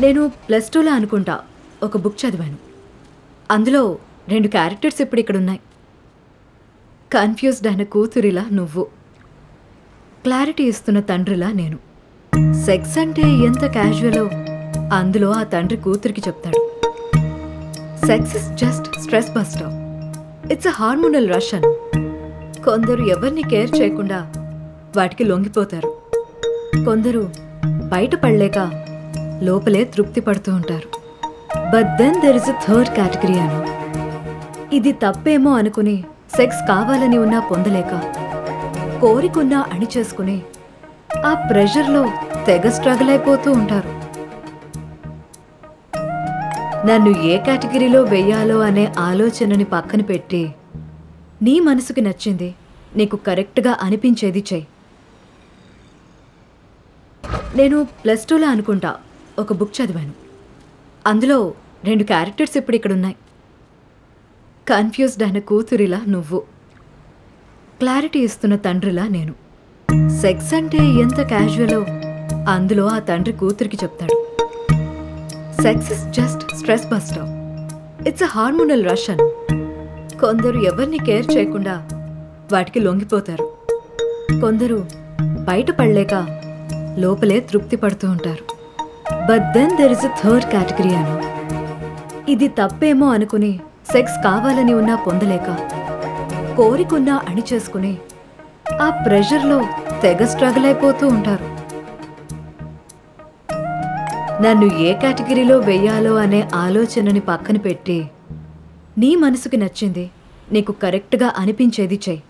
నేను ప్లస్ టూలో అనుకుంటా. ఒక బుక్ చదివాను. అందులో రెండు క్యారెక్టర్స్ ఇప్పుడు ఇక్కడ ఉన్నాయి. కన్ఫ్యూజ్డ్ అయిన కూతురిలా నువ్వు. క్లారిటీ ఇస్తున్న తండ్రిలా నేను. సెక్స్ అంటే ఎంత క్యాజువలో అందులో ఆ తండ్రి కూతురికి చెప్తాడు. Sex is just stress buster it's a hormonal rush కొందరు ఎవరిని కేర్ చేయకుండా వాటికి లొంగిపోతారు. కొందరు బయట పడలేక లోపలే తృప్తి పడుతూ ఉంటారు. But then there is a third category అను. ఇది తప్పేమో అనుకుని సెక్స్ కావాలని ఉన్నా పొందలేక కోరికున్నా అణి చేసుకుని ఆ ప్రెషర్లో తెగ స్ట్రగుల్ అయిపోతూ ఉంటారు. నన్ను ఏ కేటగిరీలో వెయ్యాలో అనే ఆలోచనని పక్కన పెట్టి నీ మనసుకి నచ్చింది నీకు కరెక్ట్గా అనిపించేది చెయ్యి. నేను ప్లస్ టూలో అనుకుంటా. ఒక బుక్ చదివాను. అందులో రెండు క్యారెక్టర్స్ ఇప్పుడు ఇక్కడ ఉన్నాయి కన్ఫ్యూజ్డ్ అయిన కూతురిలా నువ్వు. క్లారిటీ ఇస్తున్న తండ్రిలా నేను. సెక్స్ అంటే ఎంత క్యాజువలో అందులో ఆ తండ్రి కూతురికి చెప్తాడు. Sex is just stress buster it's a hormonal rush అని. కొందరు ఎవరిని కేర్ చేయకుండా వాటికి లొంగిపోతారు. కొందరు బయటపడలేక లోపలే తృప్తి పడుతూ ఉంటారు. But then there is a third category అను ఇది తప్పేమో అనుకుని సెక్స్ కావాలని ఉన్నా పొందలేక కోరికున్నా అణి చేసుకుని ఆ ప్రెషర్లో తెగ స్ట్రగుల్ అయిపోతూ ఉంటారు. నన్ను ఏ కేటగిరీలో వెయ్యాలో అనే ఆలోచనని పక్కన పెట్టి నీ మనసుకి నచ్చింది నీకు కరెక్ట్గా అనిపించేది చెయ్యి.